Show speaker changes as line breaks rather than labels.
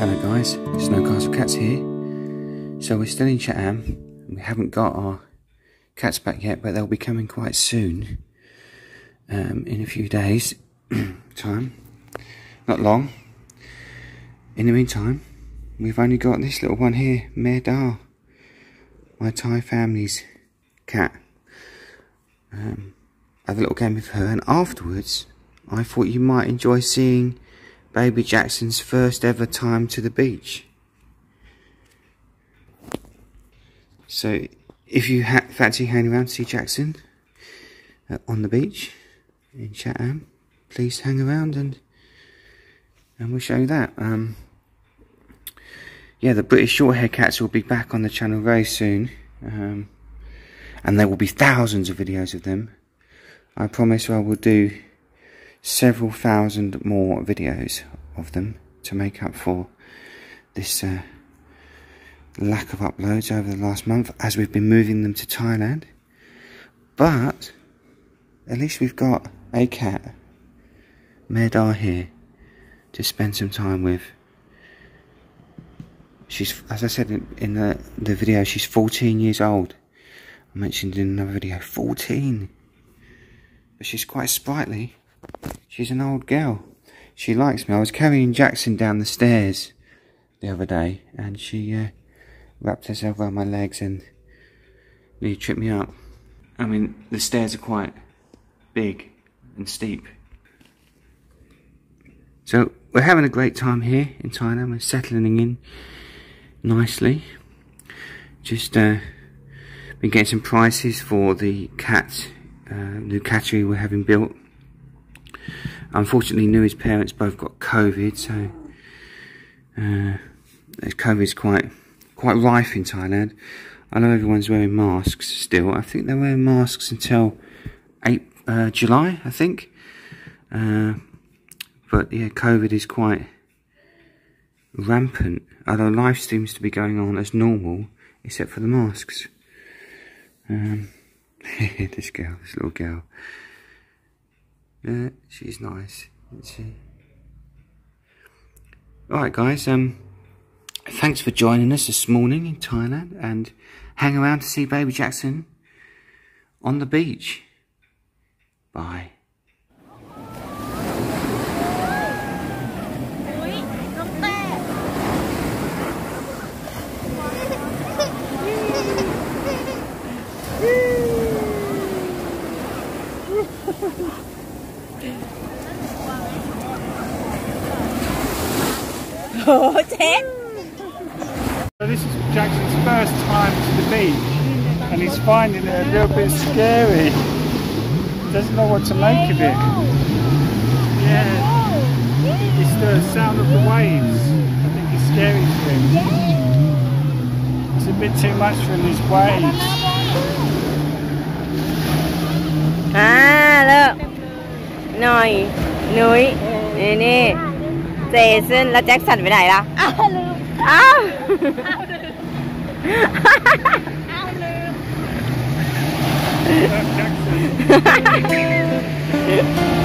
Hello guys, Snowcastle Cats here. So we're still in Cha-am. We haven't got our cats back yet, but they'll be coming quite soon. Um, in a few days time. Not long. In the meantime, we've only got this little one here, Mare Dar. My Thai family's cat. Um, I a little game with her and afterwards I thought you might enjoy seeing baby Jaxon's first ever time to the beach. So, if you fancy hanging around to see Jaxon uh, on the beach in Cha-am, please hang around and and we'll show you that. Um, yeah, the British Shorthair Cats will be back on the channel very soon, um, and there will be thousands of videos of them. I promise I will do several thousand more videos of them to make up for this uh, lack of uploads over the last month as we've been moving them to Thailand. But at least we've got a cat, Mare Dar here, to spend some time with. She's, as I said in, in the, the video, she's 14 years old. I mentioned in another video, 14. But she's quite sprightly. She's an old girl. She likes me. I was carrying Jaxon down the stairs the other day and she uh, wrapped herself around my legs and nearly tripped me up. I mean, the stairs are quite big and steep. So, we're having a great time here in Thailand. We're settling in nicely. Just uh, been getting some prices for the cat, uh, new cattery we're having built Unfortunately, Nui's parents both got COVID, so uh, COVID's quite quite rife in Thailand. I know everyone's wearing masks still. I think they're wearing masks until 8 uh, July, I think. Uh, but yeah, COVID is quite rampant. Although life seems to be going on as normal, except for the masks. Um, this girl, this little girl. Yeah, she's nice, isn't she? Alright guys, um, thanks for joining us this morning in Thailand and hang around to see Baby Jaxon on the beach. Bye.
Oh, Ted.
So this is Jaxon's first time to the beach and he's finding it a little bit scary. Doesn't know what to make of it. Yeah. It's the sound of the waves. I think it's scary for him. It's a bit too much for him, these waves.
หน่อย นุ้ยนี่นี่เจสันแล้วแจ็คสันไปไหนล่ะอ้าวลืมอ้าว
Jackson.